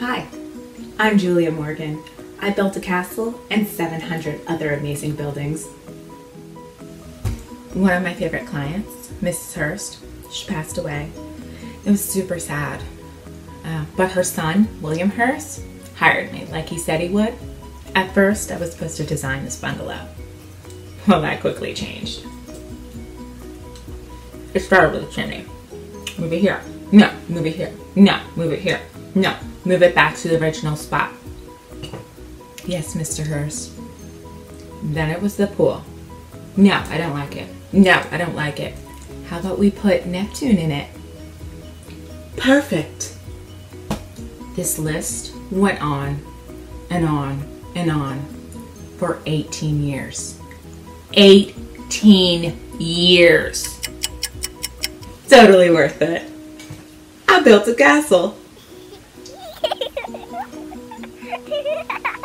Hi, I'm Julia Morgan. I built a castle and 700 other amazing buildings. One of my favorite clients, Mrs. Hearst, she passed away. It was super sad. Uh, but her son, William Hearst, hired me like he said he would. At first, I was supposed to design this bungalow. Well, that quickly changed. It started with a chimney. Move it here. No, move it here. No, move it here. No, move it back to the original spot. Yes, Mr. Hearst. Then it was the pool. No, I don't like it. No, I don't like it. How about we put Neptune in it? Perfect. This list went on and on and on for 18 years. 18 years. Totally worth it. I built a castle. Ha ha ha ha!